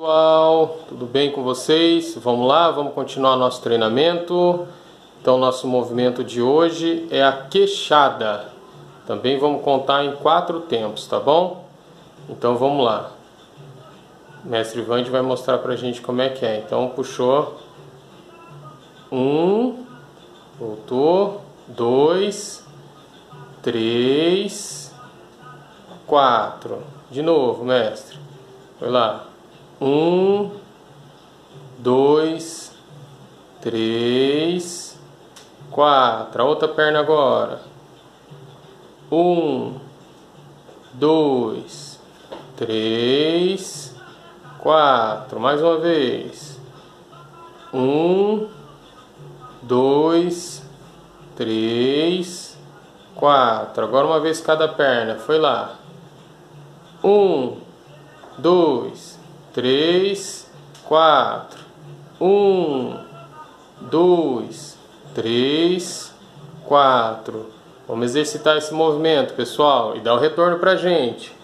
Pessoal, tudo bem com vocês? Vamos lá, vamos continuar nosso treinamento. Então, nosso movimento de hoje é a queixada. Também vamos contar em quatro tempos, tá bom? Então, vamos lá. O mestre Vande vai mostrar pra gente como é que é. Então, puxou. Um, voltou. Dois, três, quatro. De novo, mestre. Foi lá. Um, dois, três, quatro. A outra perna agora. Um, dois, três, quatro. Mais uma vez. Um, dois, três, quatro. Agora uma vez cada perna. Foi lá. Um, dois, três, quatro, um, dois, três, quatro. Vamos exercitar esse movimento, pessoal, e dar o retorno pra gente.